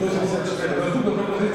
174.